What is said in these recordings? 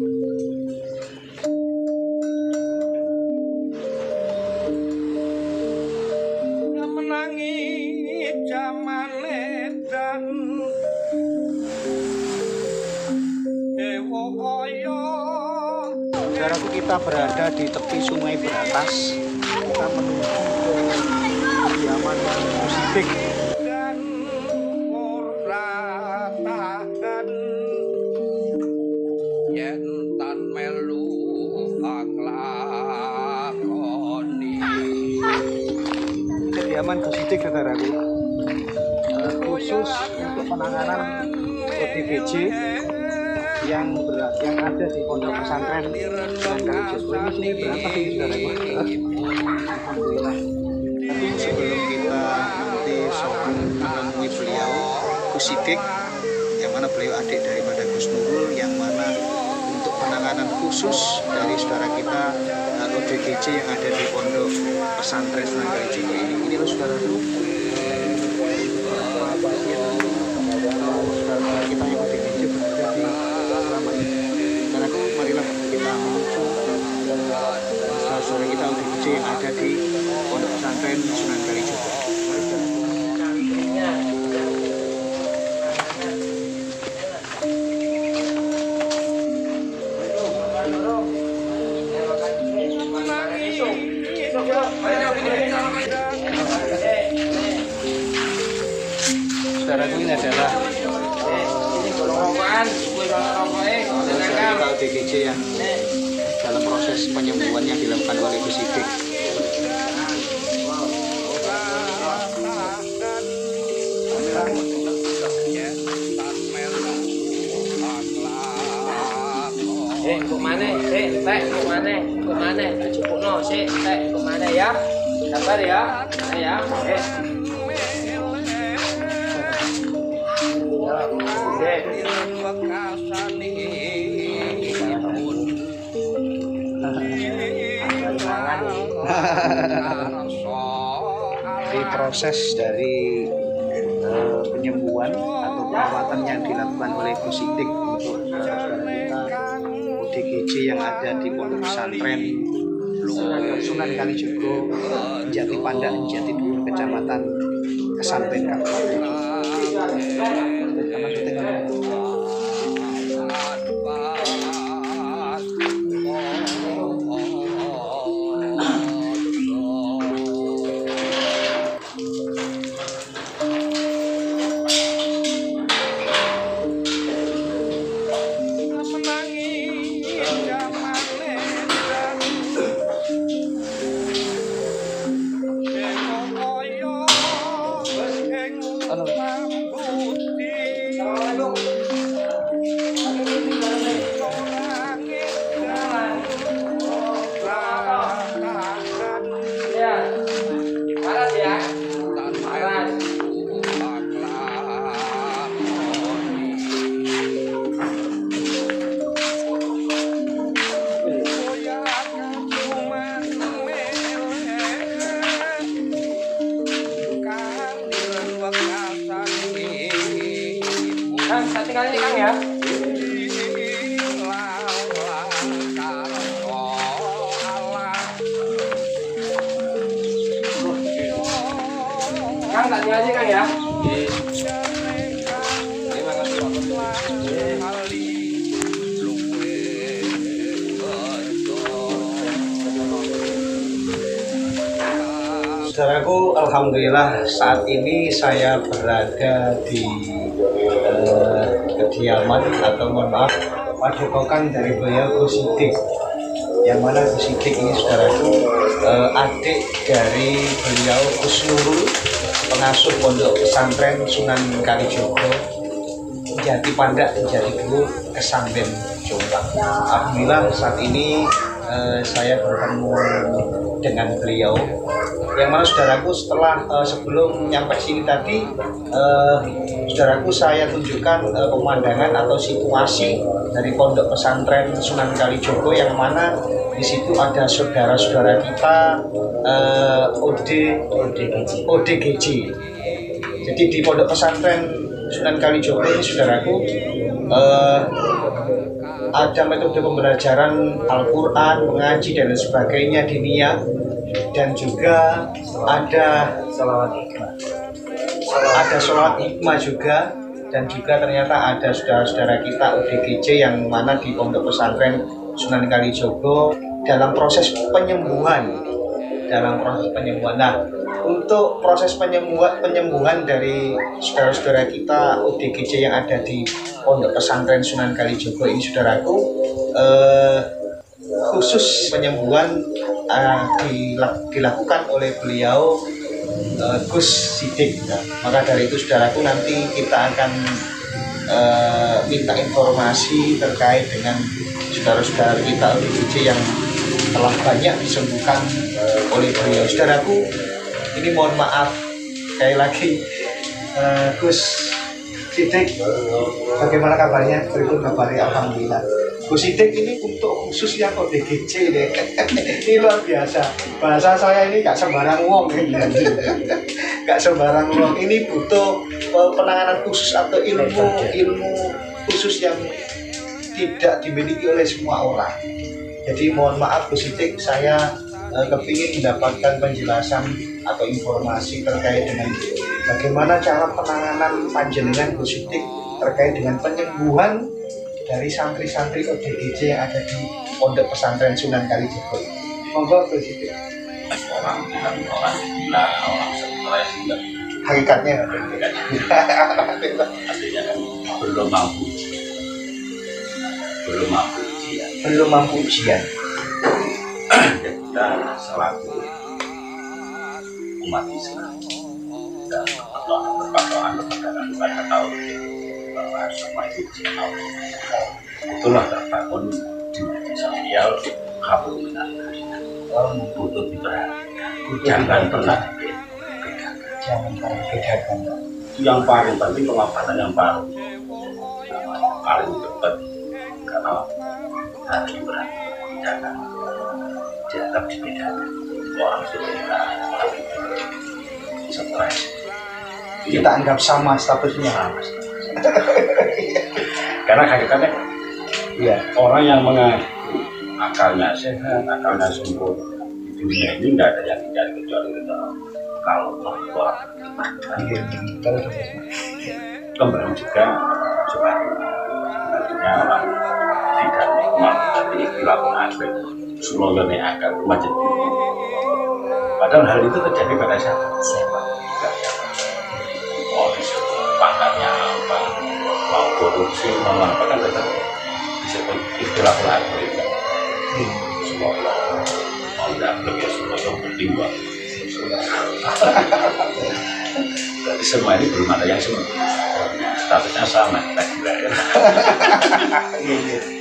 Saudaraku kita berada di tepi sungai Beratas. Kita menuju ke kediaman Sidik. Tan melu aklakoni Kediaman Gus saudaraku. Khusus untuk penanganan ODGJ yang berat yang ada di pondok pesantren Sunan Kalijogo ini sungai Beratas ini saudaraku. Alhamdulillah. Tapi sebelum kita nanti sopan menemui beliau Gus Sidik yang mana beliau adik daripada Gus Nurul yang mana penanganan khusus dari saudara kita eh, ODGJ yang ada di pondok pesantren Sunan Kalijogo ini ini loh saudara. Tuh saudara kita yang yang ada di pondok pesantren Sunan Kalijogo ini adalah kita ODGJ yang dalam proses penyembuhan yang dilakukan oleh Gus Sidik Eh, kok mana? Eh, entek, kok mana? Kok mana? Dijupukno, sik, entek, kok mana ya? Sabar ya. Ya. Eh. Di proses dari eh, penyembuhan atau perawatan yang dilakukan oleh Sidik untuk eh, kita ODGJ yang ada di pondok pesantren Sunan Kalijogo Jati Pandak Jati Dulu Kecamatan Kesampen Kabupaten 他们是真的 Ini Kang ya. Kang, aja Kang ya. Saudaraku, Alhamdulillah saat ini saya berada di eh, kediaman atau mohon maaf padepokan dari beliau Gus yang mana Gus ini saudaraku eh, adik dari beliau Gus pengasuh pondok pesantren Sunan Kalijogo Jati Pandak Jati Dulu Kesamben Jombang. Alhamdulillah saat ini eh, saya bertemu dengan beliau yang mana saudaraku setelah eh, sebelum nyampe sini tadi eh, saudaraku saya tunjukkan eh, pemandangan atau situasi dari pondok pesantren Sunan Kalijogo yang mana di situ ada saudara-saudara kita eh, OD ODGJ. ODGJ. Jadi di pondok pesantren Sunan Kalijogo ini saudaraku eh, ada metode pembelajaran Al-Quran, mengaji dan sebagainya diniyah dan juga ada ada sholat hikmah juga. Dan juga ternyata ada saudara-saudara kita UDGJ yang mana di pondok pesantren Sunan Kalijogo dalam proses penyembuhan dalam proses penyembuhan. Nah, untuk proses penyembuhan penyembuhan dari saudara-saudara kita UDGJ yang ada di pondok pesantren Sunan Kalijogo ini saudaraku eh, khusus penyembuhan eh, dilak- dilakukan oleh beliau eh, Gus Sidik. Nah, maka dari itu saudaraku nanti kita akan eh, minta informasi terkait dengan saudara-saudara kita ODGJ yang telah banyak disembuhkan eh, oleh beliau. Saudaraku, ini mohon maaf sekali lagi eh, Gus Sidik, bagaimana kabarnya? Berikut kabarnya Alhamdulillah. Gus Sidik ini untuk khusus yang ODGJ deh. ini luar biasa. Bahasa saya ini gak sembarang wong. gak sembarang wong. Ini butuh eh, penanganan khusus atau ilmu ilmu khusus yang tidak dimiliki oleh semua orang. Jadi mohon maaf Sidik, saya eh, kepingin mendapatkan penjelasan atau informasi terkait dengan bagaimana cara penanganan panjenengan Sidik terkait dengan penyembuhan dari santri-santri ODGJ yang ada di Pondok Pesantren Sunan Kalijogo. Monggo Sidik. orang bilang orang gila orang stres Hakikatnya. kan belum mampu belum mampu belum mampu ujian. kita selaku umat Islam dan berdoa kepada kepada tahu bahwa semua itu itulah terbangun di sosial kabur butuh diperhatikan jangan pernah dibedakan Jangan pernah bedakan. itu yang paling penting pengobatan yang paling paling hati berat jangan dianggap dibedakan orang sudah tapi stres Kita anggap sama statusnya. sama karena hakikatnya Iya. orang yang mengaku akalnya sehat akalnya sempurna di dunia ini nggak ada yang dicari kecuali kita kalau Allah Iya. Kembali juga coba artinya orang tidak dilakukan aspek semoga nih akan macet padahal hal itu terjadi pada siapa siapa Tidak siapa mau disebut pangkatnya apa mau korupsi mau apa kan tetap disebut istilah pelaku itu semoga mau semua yang penting buat Berarti semua ini belum ada yang sempurna. Statusnya sama kita kira ya.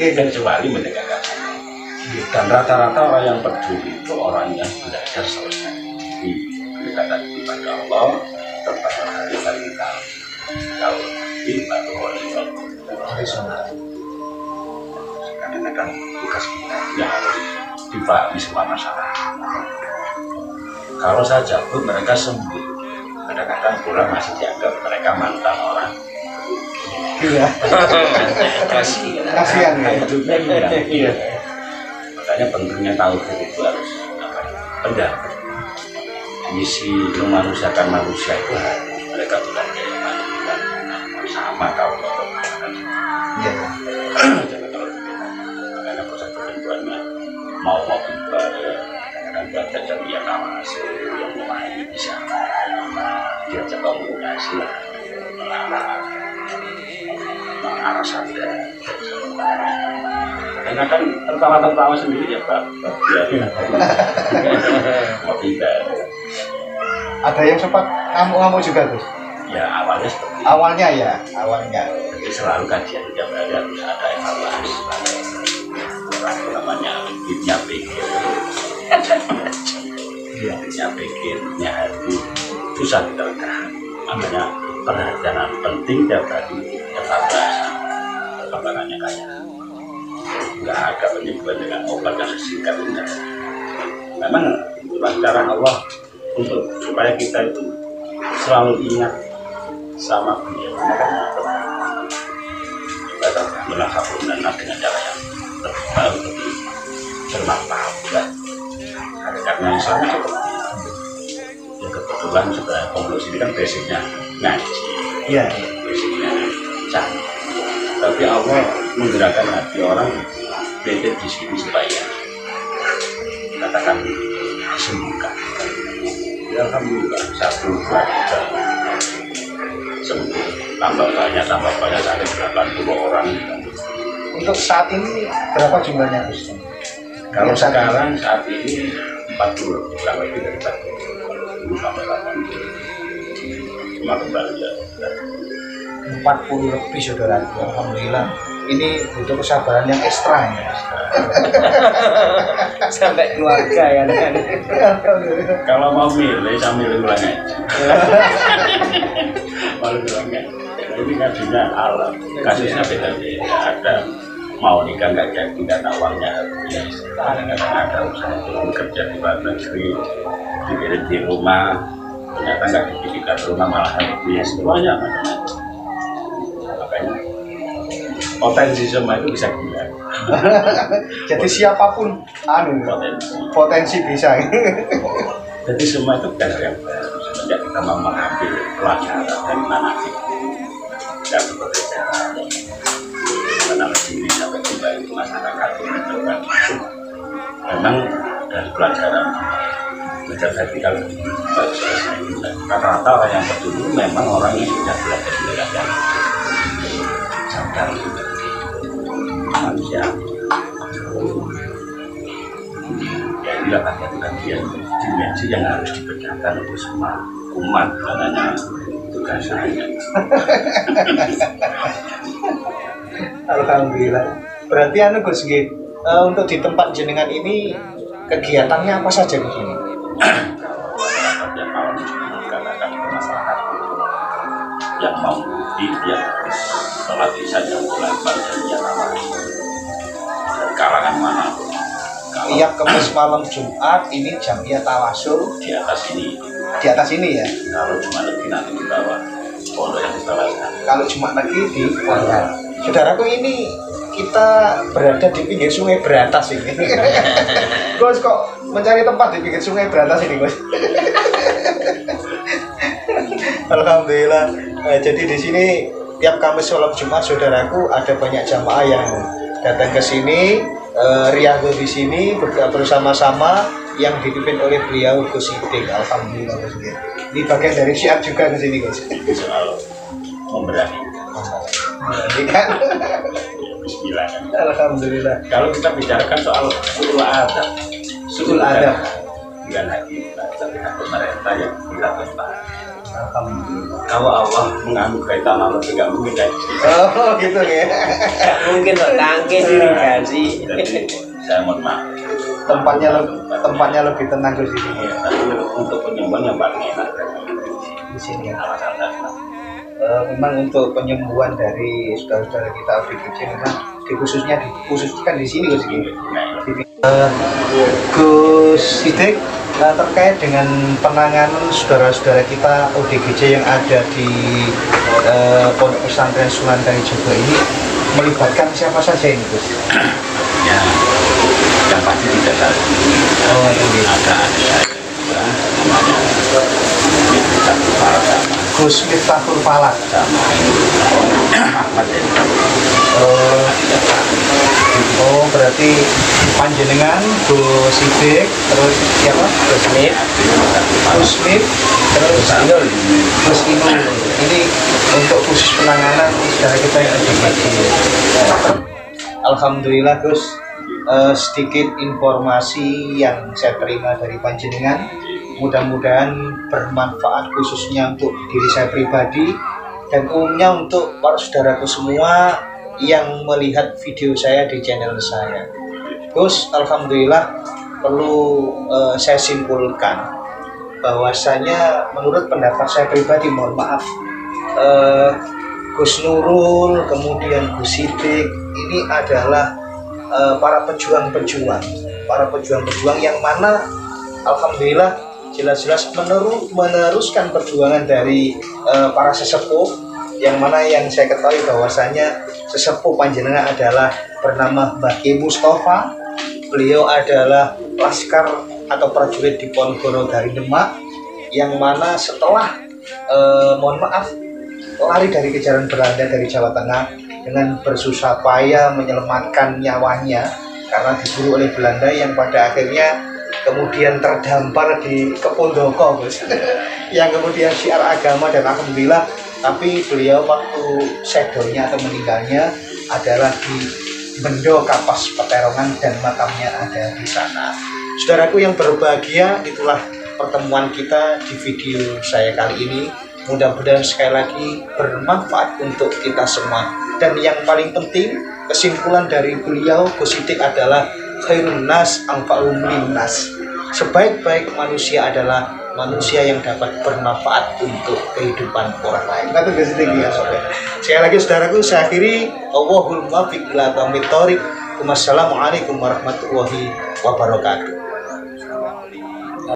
Iya. Kecuali menegakkan. Dan rata-rata orang yang peduli itu orang yang belajar selesai pendekatan kepada Allah tempat hari kali kita kalau batu wali kadang-kadang tugas kita yang harus dipahami semua masalah. Kalau saja pun mereka sembuh, kadang-kadang pulang masih dianggap mereka mantan orang. Iya. Kasih, Kasihan ya. hidupnya. Iya. Makanya pentingnya tauhid itu harus apa pendapat. Misi memanusiakan manusia itu harus mereka bukan kayak manusia sama kalau Iya. Jangan terlalu dibedakan. Makanya proses penyembuhannya mau mau kadang baca dan dia hasil yang mulai bisa diajak komunikasi lah mengarah sadar karena kan tertawa-tertawa sendiri ya Pak mau tidak Ada yang sempat ngamuk-ngamuk juga Gus. ya awalnya seperti itu. Awalnya ya, awalnya. Jadi selalu kajian tiap hari harus ada evaluasi orang namanya hidupnya pikir Iya. hidupnya pikir hidupnya hati susah diterka makanya perhatian yang penting tiap hari nggak ada penyembuhan dengan obat yang sesingkat ini. Memang itulah cara Allah untuk supaya kita itu selalu ingat sama beliau kita melangkah dengan cara yang kenal tahu kan karena Islam itu ya kebetulan sudah konklusi ini kan basicnya ngaji Iya. basicnya cantik. Tapi Allah menggerakkan hati orang beda di sini supaya katakan disembuhkan ya Alhamdulillah satu dua tiga. Sembuh. Tambah banyak tambah banyak sampai 80 orang. Untuk saat ini berapa jumlahnya Gus? kalau sekarang saat ini 40 kalau lebih dari 40 sampai 80 cuma kembali ya 40 lebih saudara Alhamdulillah. Ini butuh kesabaran yang ekstra ya Sampai keluarga ya kan. Kalau mau milih saya milih ulang aja mau aja ini ngajinya alam. Kasusnya beda beda ada mau nikah nggak jadi nggak tahu uangnya habis. Kadang-kadang ada usaha untuk kerja di luar negeri dikirim di rumah. Ternyata nggak dipikirkan rumah malah habis. Semuanya macam-macam potensi semua itu bisa gila. Jadi siapa pun anu potensi. potensi bisa. Jadi semua itu bukan hal yang baru. Semenjak kita mau mengambil pelajaran dari mana dan seperti caranya mengenal diri sampai kembali ke masyarakat mencoba. Memang dari pelajaran belajar vertikal baru selesai. Rata-rata orang yang peduli memang orang yang sudah belajar belajar. Sadar ya inilah bagian-bagian dimensi yang harus dipecahkan untuk semua umat karena tugas saya. Alhamdulillah. Berarti anu Gus eh, untuk di tempat jenengan ini kegiatannya apa saja Gus? Ini? yang mau yang sholat isya bulan dan mana Tiap kemis malam Jumat ini Jamiah Tawasul di atas ini di atas ini ya. kalau cuma lebih nanti di bawah pondok yang di bawah Kalau Jumat lagi di Pondok. Saudaraku ini kita berada di pinggir sungai Berantas ini. Gus kok mencari tempat di pinggir sungai Berantas ini Gus? Alhamdulillah. Eh, jadi di sini tiap Kamis sholat Jumat saudaraku ada banyak jamaah yang datang ke sini eh, riah di sini ber- bersama-sama yang dipimpin oleh beliau Gus Sidik. Alhamdulillah Gus. Ini bagian dari syiar juga ke sini Gus. soal memberani Ini kan. ya, Bismillah. Alhamdulillah. Kalau kita bicarakan soal suku adat, Suku adat. bukan lagi tapi pemerintah yang tentang. Alhamdulillah. Kalau Allah menganugerahi tanah lebih nggak mungkin kayak gitu. Oh gitu ya. Mungkin kok tangkis irigasi. Jadi saya mohon maaf. Tempatnya lebih tempatnya lebih tenang di sini. Ya, tapi untuk penyembuhan yang paling enak Di sini ya. Eh, memang untuk penyembuhan dari saudara-saudara kita kecil memang di khususnya dikhususkan di sini Gus Sidik. Eh, Gus Sidik nah, terkait dengan penanganan saudara-saudara kita ODGJ yang ada di eh, Pondok Pesantren Sunan Kalijogo ini melibatkan siapa saja ini Gus? Ya, yang pasti tidak satu. Oh, ini. Ada adik saya juga, namanya sama Gus Miftahul Falak. sama Ahmad Hendra. Oh, oh berarti panjenengan Gus Sidik terus siapa? Gus Smith, Gus Smith, terus Inul, Gus Inul. Ini untuk khusus penanganan saudara kita yang ada di Alhamdulillah Gus. Eh, sedikit informasi yang saya terima dari panjenengan. Mudah-mudahan bermanfaat khususnya untuk diri saya pribadi dan umumnya untuk para saudaraku semua yang melihat video saya di channel saya. Gus, alhamdulillah perlu eh, saya simpulkan bahwasanya menurut pendapat saya pribadi, mohon maaf, eh, Gus Nurul, kemudian Gus Sidik ini adalah eh, para pejuang-pejuang, para pejuang-pejuang yang mana alhamdulillah jelas-jelas meneru- meneruskan perjuangan dari eh, para sesepuh yang mana yang saya ketahui bahwasanya sesepuh panjenengan adalah bernama Mbah Ki Mustafa. Beliau adalah laskar atau prajurit di Ponorogo dari Demak yang mana setelah eh, mohon maaf lari dari kejaran Belanda dari Jawa Tengah dengan bersusah payah menyelamatkan nyawanya karena diburu oleh Belanda yang pada akhirnya kemudian terdampar di Kepondoko yang kemudian syiar agama dan alhamdulillah tapi beliau waktu sedonya atau meninggalnya adalah di Bendo Kapas Peterongan dan makamnya ada di sana. Saudaraku yang berbahagia, itulah pertemuan kita di video saya kali ini. Mudah-mudahan sekali lagi bermanfaat untuk kita semua. Dan yang paling penting, kesimpulan dari beliau Gusidik adalah khairun nas anfa'um linnas. Sebaik-baik manusia adalah manusia yang dapat bermanfaat untuk kehidupan orang lain. Kata Gusidik ya, sobat. Sekali lagi saudaraku, saya akhiri Allahul muwaffiq ila. Wassalamualaikum warahmatullahi wabarakatuh.